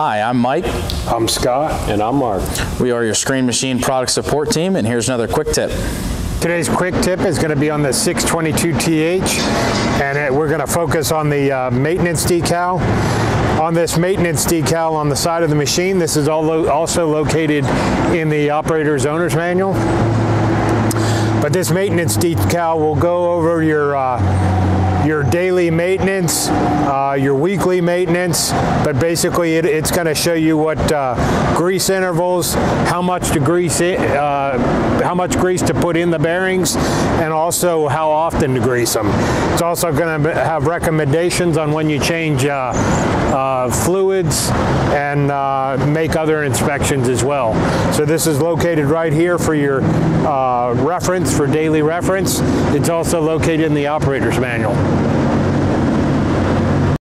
Hi, I'm Mike. I'm Scott. And I'm Mark. We are your Screen Machine product support team, and here's another quick tip. Today's quick tip is going to be on the 622TH, and it, we're going to focus on the uh, maintenance decal. On this maintenance decal on the side of the machine, this is lo also located in the operator's owner's manual. But this maintenance decal will go over your uh, your daily maintenance, uh, your weekly maintenance, but basically it, it's going to show you what uh, grease intervals, how much to grease it, uh, how much grease to put in the bearings, and also how often to grease them. It's also going to have recommendations on when you change uh, uh, fluids and uh, make other inspections as well. So this is located right here for your reference, for daily reference. It's also located in the operator's manual.